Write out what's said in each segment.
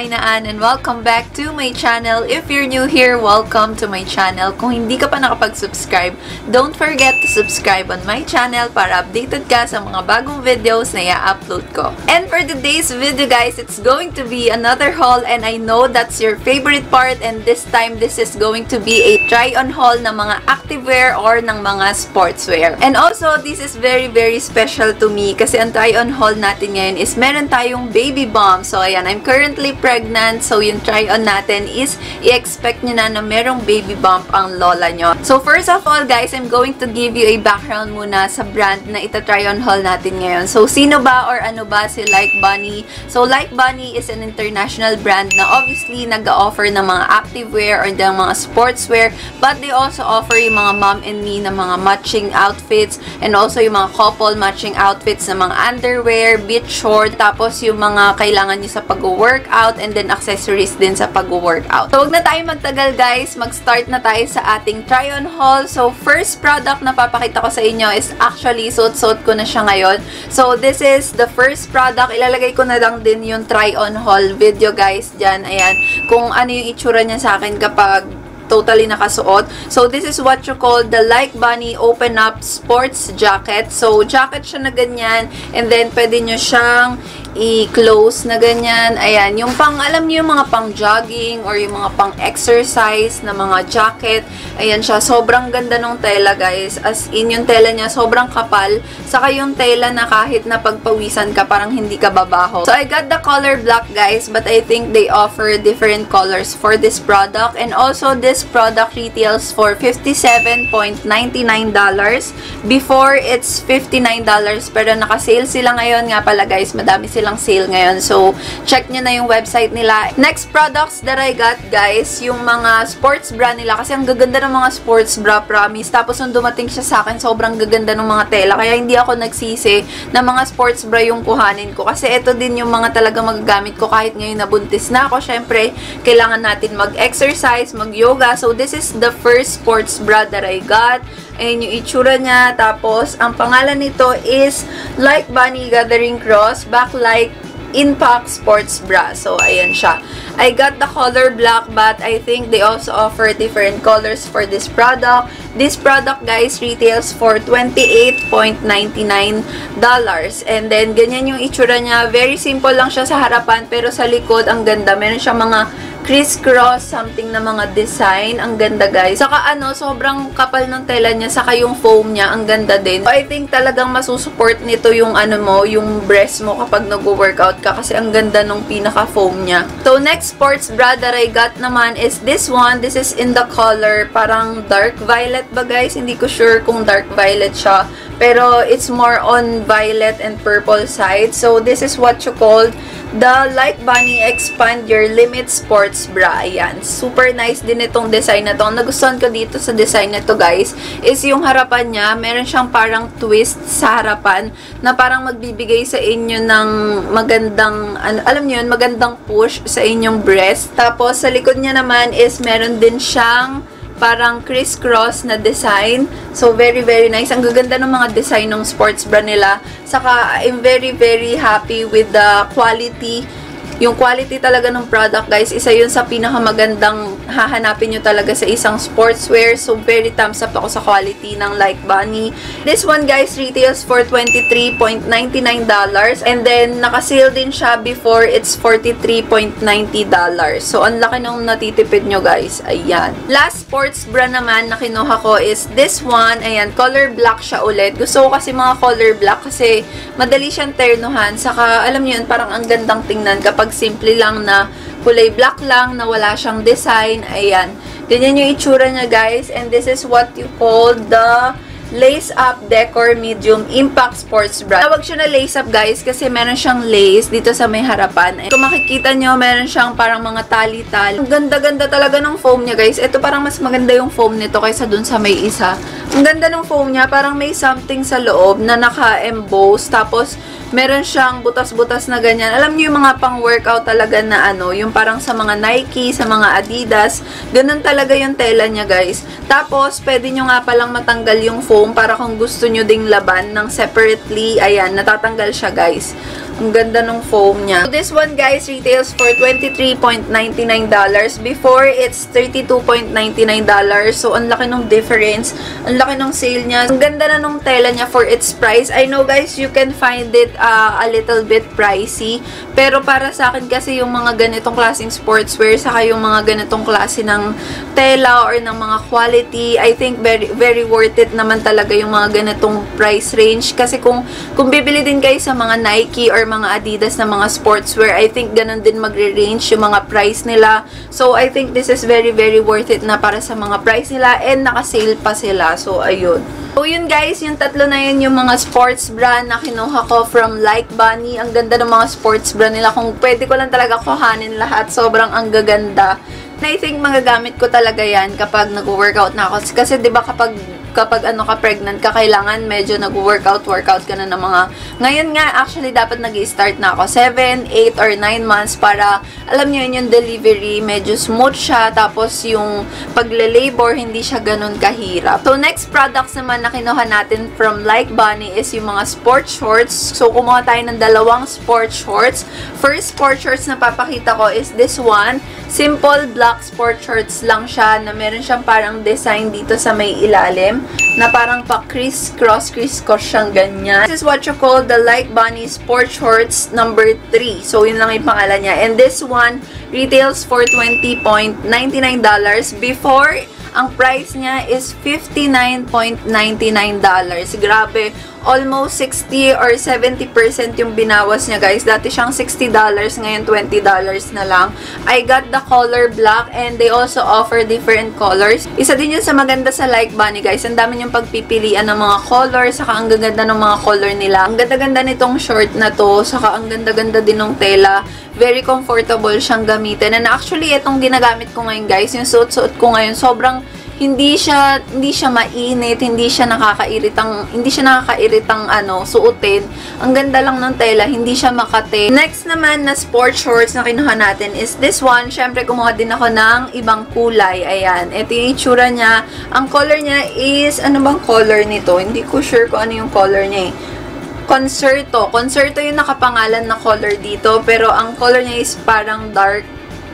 Kainaan and welcome back to my channel. If you're new here, welcome to my channel. Kung hindi ka pa nakapag-subscribe, don't forget to subscribe on my channel para updated ka sa mga bagong videos na i-upload ko. And for today's video guys, it's going to be another haul and I know that's your favorite part and this time this is going to be a try-on haul ng mga activewear or ng mga sportswear. And also, this is very very special to me kasi ang try-on haul natin ngayon is meron tayong baby bomb. So, ayan, I'm currently pregnant. So, yung try-on natin is i-expect nyo na na merong baby bump ang lola nyo. So, first of all, guys, I'm going to give you a background muna sa brand na ita-try-on haul natin ngayon. So, sino ba or ano ba si Like Bunny? So, Like Bunny is an international brand na obviously nag-offer ng mga activewear or ng mga sportswear. But they also offer yung mga mom and me na mga matching outfits and also yung mga couple matching outfits na mga underwear, beach short, tapos yung mga kailangan nyo sa pag-workout and then accessories din sa pag-workout. So, wag na tayo magtagal guys. Mag-start na tayo sa ating try-on haul. So, first product na papakita ko sa inyo is actually suot-suot ko na siya ngayon. So, this is the first product. Ilalagay ko na lang din yung try-on haul video guys dyan. Ayan. Kung ano yung itsura niya sa akin kapag totally nakasuot. So, this is what you call the Like Bunny Open Up Sports Jacket. So, jacket siya na ganyan. And then, pwede nyo siyang i-close na ganyan. Ayan, yung pang, alam niyo yung mga pang jogging or yung mga pang exercise na mga jacket. Ayan siya, sobrang ganda ng tela guys. As in, yung tela niya sobrang kapal. Saka yung tela na kahit na pagpawisan ka, parang hindi ka babaho. So, I got the color black guys, but I think they offer different colors for this product. And also, this product retails for $57.99. Before, it's $59. Pero naka-sale sila ngayon nga pala guys. Madami sila silang sale ngayon. So, check nyo na yung website nila. Next products that I got, guys, yung mga sports bra nila. Kasi ang gaganda ng mga sports bra, promise. Tapos, nung dumating siya sa akin, sobrang gaganda ng mga tela. Kaya, hindi ako nagsisi na mga sports bra yung kuhanin ko. Kasi, ito din yung mga talaga magagamit ko kahit ngayon nabuntis na ako. Syempre, kailangan natin mag-exercise, mag-yoga. So, this is the first sports bra that I got. Ayan yung itsura niya. Tapos, ang pangalan nito is Like Bunny Gathering Cross Backlight Impact Sports Bra. So, ayan siya. I got the color black but I think they also offer different colors for this product. This product, guys, retails for $28.99. And then, ganyan yung itsura niya. Very simple lang siya sa harapan pero sa likod, ang ganda. Meron siya mga crisscross something na mga design. Ang ganda guys. Saka ano, sobrang kapal ng tela niya. Saka yung foam niya, ang ganda din. So, I think talagang masusupport nito yung ano mo, yung breast mo kapag nag-workout ka. Kasi ang ganda nung pinaka-foam niya. So, next sports bra that I got naman is this one. This is in the color parang dark violet ba guys? Hindi ko sure kung dark violet siya. Pero it's more on violet and purple side. So, this is what you called the Like Bunny Expand Your Limit Sports Bra. Ayan. Super nice din itong design na to. Ang nagustuhan ko dito sa design na to guys, is yung harapan niya, meron siyang parang twist sa harapan na parang magbibigay sa inyo ng magandang, ano, alam niyo yun, magandang push sa inyong breast. Tapos, sa likod niya naman is meron din siyang parang crisscross na design. So, very, very nice. Ang gaganda ng mga design ng sports bra nila. Saka, I'm very, very happy with the quality yung quality talaga ng product, guys, isa yun sa pinakamagandang hahanapin nyo talaga sa isang sportswear. So, very thumbs up ako sa quality ng Like Bunny. This one, guys, retails for $23.99. And then, nakasale din siya before it's $43.90. So, ang laki nung natitipid nyo, guys. Ayan. Last sports bra naman na kinuha ko is this one. Ayan, color black siya ulit. Gusto ko kasi mga color black kasi madali siyang ternuhan. Saka, alam nyo yun, parang ang gandang tingnan kapag pag simple lang na kulay black lang, na wala siyang design. Ayan. Ganyan yung itsura niya, guys. And this is what you call the Lace Up Decor Medium Impact Sports Bra. Tawag siya na lace up guys kasi meron siyang lace dito sa may harapan. Kung makikita nyo, meron siyang parang mga tali-tali. Ang ganda-ganda talaga ng foam niya guys. Ito parang mas maganda yung foam nito kaysa dun sa may isa. Ang ganda ng foam niya. Parang may something sa loob na naka-emboss. Tapos, meron siyang butas-butas na ganyan. Alam niyo yung mga pang-workout talaga na ano, yung parang sa mga Nike, sa mga Adidas, ganun talaga yung tela niya, guys. Tapos, pwede nyo nga palang matanggal yung foam para kung gusto nyo ding laban ng separately, ayan, natatanggal siya, guys. Ang ganda ng foam niya. So, this one, guys, retails for $23.99. Before, it's $32.99. So, ang laki ng difference. Ang laki ng sale niya. Ang ganda na ng tela niya for its price. I know, guys, you can find it uh, a little bit pricey. Pero para sa akin kasi yung mga ganitong klaseng sportswear, saka yung mga ganitong klase ng tela or ng mga quality, I think very, very worth it naman talaga yung mga ganitong price range. Kasi kung, kung bibili din kayo sa mga Nike or mga Adidas na mga sportswear, I think ganun din magre-range yung mga price nila. So, I think this is very, very worth it na para sa mga price nila and naka-sale pa sila. So, ayun. So, yun guys, yung tatlo na yun yung mga sports brand na kinuha ko from Like Bunny. Ang ganda ng mga sports brand nila. Kung pwede ko lang talaga kuhanin lahat, sobrang ang gaganda. And I think magagamit ko talaga yan kapag nag-workout na ako. Kasi 'di ba kapag kapag ano ka pregnant ka, kailangan medyo nag-workout, workout ka na ng mga... Ngayon nga, actually, dapat nag start na ako. 7, 8, or 9 months para, alam nyo yun, yung delivery, medyo smooth siya. Tapos, yung pagle-labor, hindi siya ganun kahirap. So, next products naman na kinuha natin from Like Bunny is yung mga sport shorts. So, kumuha tayo ng dalawang sport shorts. First sport shorts na papakita ko is this one. Simple black sport shorts lang siya na meron siyang parang design dito sa may ilalim na parang pa criss-cross, criss-cross siyang ganyan. This is what you call the Like Bunny Sport Shorts number 3. So, yun lang yung pangalan niya. And this one retails for $20.99. Before, ang price niya is $59.99. Grabe, almost 60 or 70% yung binawas niya, guys. Dati siyang $60, ngayon $20 na lang. I got the color black and they also offer different colors. Isa din yun sa maganda sa Like Bunny, guys. Ang dami niyong pagpipilian ng mga colors, saka ang gaganda ng mga color nila. Ang ganda-ganda nitong short na to, saka ang ganda-ganda din ng tela. Very comfortable siyang gamitin. And actually, itong ginagamit ko ngayon, guys, yung suot-suot ko ngayon, sobrang hindi siya hindi siya mainit, hindi siya nakakairitang hindi siya nakakairitang ano suotin. Ang ganda lang ng tela, hindi siya makate. Next naman na sport shorts na kinuha natin is this one. Syempre kumuha din ako ng ibang kulay. Ayan, ito yung itsura niya. Ang color niya is ano bang color nito? Hindi ko sure kung ano yung color niya eh. Concerto. Concerto yung nakapangalan na color dito, pero ang color niya is parang dark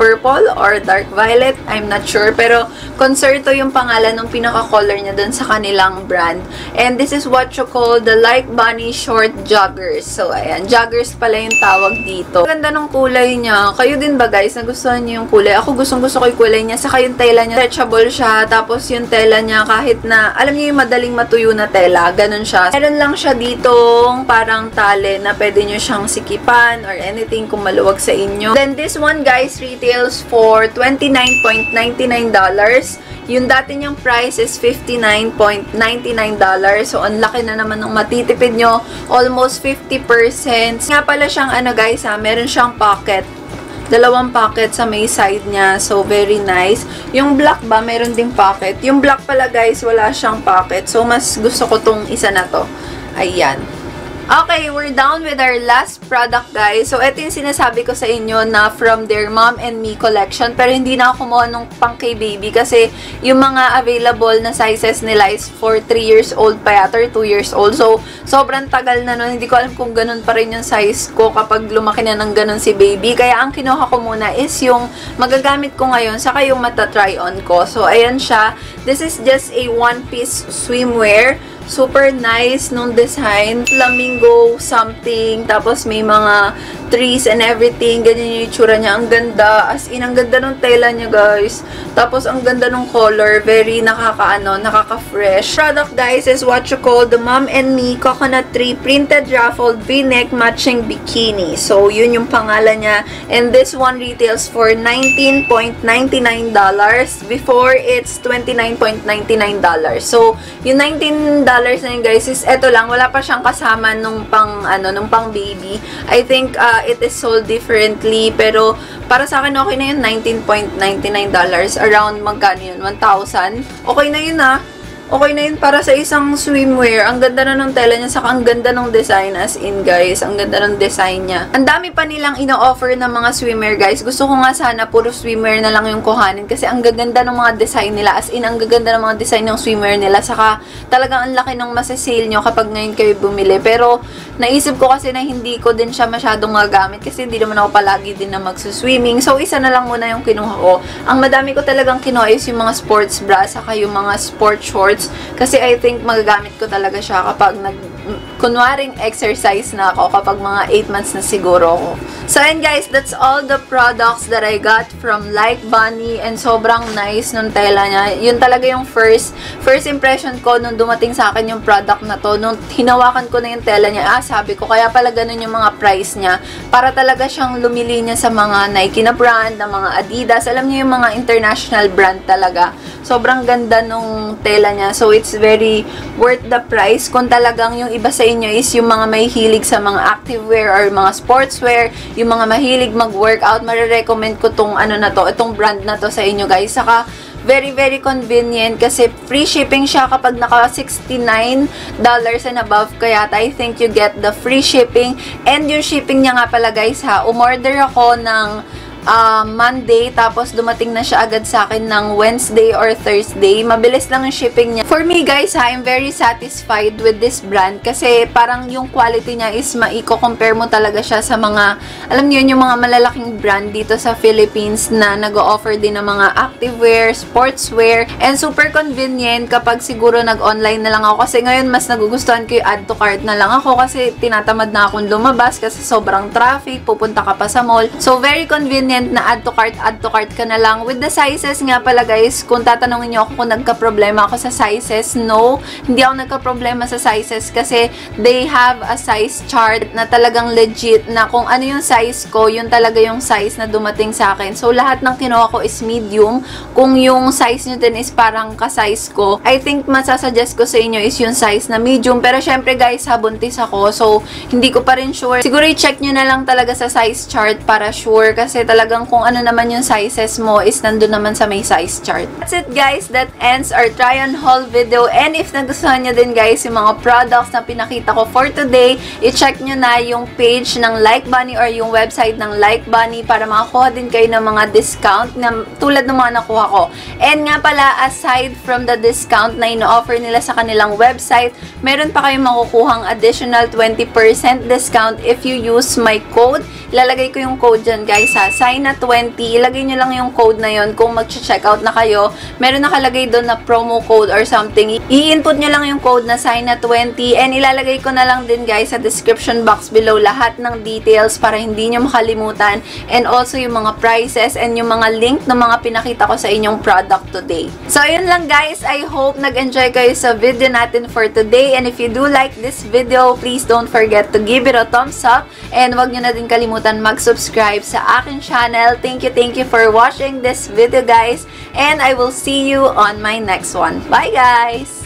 purple or dark violet. I'm not sure. Pero Concerto yung pangalan ng pinaka-color niya dun sa kanilang brand. And this is what you call the Like Bunny Short Joggers. So, ayan. Joggers pala yung tawag dito. Ganda ng kulay niya. Kayo din ba guys? Nagustuhan niyo yung kulay? Ako gustong gusto ko yung kulay niya. Saka yung tela niya. Stretchable siya. Tapos yung tela niya kahit na, alam niyo yung madaling matuyo na tela. Ganun siya. Meron lang siya ditong parang tali na pwede niyo siyang sikipan or anything kung maluwag sa inyo. Then this one guys, retail retails for $29.99. Yung dati niyang price is $59.99. So, ang laki na naman ng matitipid nyo. Almost 50%. Nga pala siyang ano guys ha, meron siyang pocket. Dalawang pocket sa may side niya. So, very nice. Yung black ba, meron ding pocket. Yung black pala guys, wala siyang pocket. So, mas gusto ko tong isa na to. Ayan. Okay, we're down with our last product, guys. So, ito yung sinasabi ko sa inyo na from their Mom and Me collection. Pero hindi na ako kumuha nung pang kay baby kasi yung mga available na sizes nila is for 3 years old pa yata or 2 years old. So, sobrang tagal na nun. Hindi ko alam kung ganun pa rin yung size ko kapag lumaki na ng ganun si baby. Kaya ang kinuha ko muna is yung magagamit ko ngayon saka yung mata-try on ko. So, ayan siya. This is just a one-piece swimwear. Super nice nung design. Flamingo something. Tapos may mga trees and everything. Ganyan yung itsura niya. Ang ganda. As in, ang ganda ng tela niya, guys. Tapos, ang ganda ng color. Very nakakaano, nakaka-fresh. Product, guys, is what you call the Mom and Me Coconut Tree Printed Ruffled V-Neck Matching Bikini. So, yun yung pangalan niya. And this one retails for $19.99. Before, it's $29.99. So, yung $19 na yun, guys, is eto lang. Wala pa siyang kasama nung pang, ano, nung pang baby. I think, uh, it is sold differently. Pero, para sa akin, okay na yun. $19.99. Around, magkano yun? 1,000? Okay na yun, ah. Okay na yun para sa isang swimwear. Ang ganda na ng tela niya, saka ang ganda ng design as in, guys. Ang ganda ng design niya. Ang dami pa nilang ino-offer ng mga swimwear, guys. Gusto ko nga sana puro swimwear na lang yung kuhanin kasi ang gaganda ng mga design nila. As in, ang gaganda ng mga design ng swimwear nila. Saka talagang ang laki ng masasale nyo kapag ngayon kayo bumili. Pero naisip ko kasi na hindi ko din siya masyadong magamit kasi hindi naman ako palagi din na magsuswimming. So, isa na lang muna yung kinuha ko. Ang madami ko talagang kinuha is yung mga sports bra saka yung mga sport shorts kasi I think magagamit ko talaga siya kapag nag kunwaring exercise na ako kapag mga 8 months na siguro ako. So, and guys, that's all the products that I got from Like Bunny and sobrang nice nung tela niya. Yun talaga yung first first impression ko nung dumating sa akin yung product na to. Nung hinawakan ko na yung tela niya, ah, sabi ko, kaya pala ganun yung mga price niya. Para talaga siyang lumilinya sa mga Nike na brand, na mga Adidas. Alam niyo yung mga international brand talaga. Sobrang ganda nung tela niya. So, it's very worth the price. Kung talagang yung iba sa inyo is yung mga may hilig sa mga activewear or mga sportswear, yung mga mahilig mag-workout, marirecommend ko tong ano na to, itong brand na to sa inyo guys. Saka, very, very convenient kasi free shipping siya kapag naka $69 and above. Kaya I think you get the free shipping. And yung shipping niya nga pala guys ha, umorder ako ng uh, Monday, tapos dumating na siya agad sa akin ng Wednesday or Thursday. Mabilis lang yung shipping niya. For me guys ha, I'm very satisfied with this brand kasi parang yung quality niya is maiko-compare mo talaga siya sa mga, alam niyo yung mga malalaking brand dito sa Philippines na nag-offer din ng mga activewear, sportswear, and super convenient kapag siguro nag-online na lang ako kasi ngayon mas nagugustuhan ko yung add to cart na lang ako kasi tinatamad na akong lumabas kasi sobrang traffic, pupunta ka pa sa mall. So very convenient convenient na add to cart, add to cart ka na lang. With the sizes nga pala guys, kung tatanungin niyo ako kung nagka-problema ako sa sizes, no, hindi ako nagka-problema sa sizes kasi they have a size chart na talagang legit na kung ano yung size ko, yun talaga yung size na dumating sa akin. So, lahat ng kinuha ko is medium. Kung yung size nyo din is parang ka-size ko, I think masasuggest ko sa inyo is yung size na medium. Pero syempre guys, habuntis ako. So, hindi ko pa rin sure. Siguro i-check nyo na lang talaga sa size chart para sure kasi talaga talagang kung ano naman yung sizes mo is nandun naman sa may size chart. That's it guys. That ends our try on haul video. And if nagustuhan nyo din guys yung mga products na pinakita ko for today, i-check nyo na yung page ng Like Bunny or yung website ng Like Bunny para makakuha din kayo ng mga discount na tulad ng mga nakuha ko. And nga pala, aside from the discount na ino-offer nila sa kanilang website, meron pa kayong makukuhang additional 20% discount if you use my code. Lalagay ko yung code dyan guys ha sign na 20, ilagay nyo lang yung code na yon kung mag-checkout na kayo. Meron nakalagay doon na promo code or something. I-input nyo lang yung code na sign na 20 and ilalagay ko na lang din guys sa description box below lahat ng details para hindi nyo makalimutan and also yung mga prices and yung mga link ng mga pinakita ko sa inyong product today. So, yun lang guys. I hope nag-enjoy kayo sa video natin for today and if you do like this video, please don't forget to give it a thumbs up and wag nyo na din kalimutan mag-subscribe sa akin channel channel. Thank you, thank you for watching this video, guys. And I will see you on my next one. Bye, guys!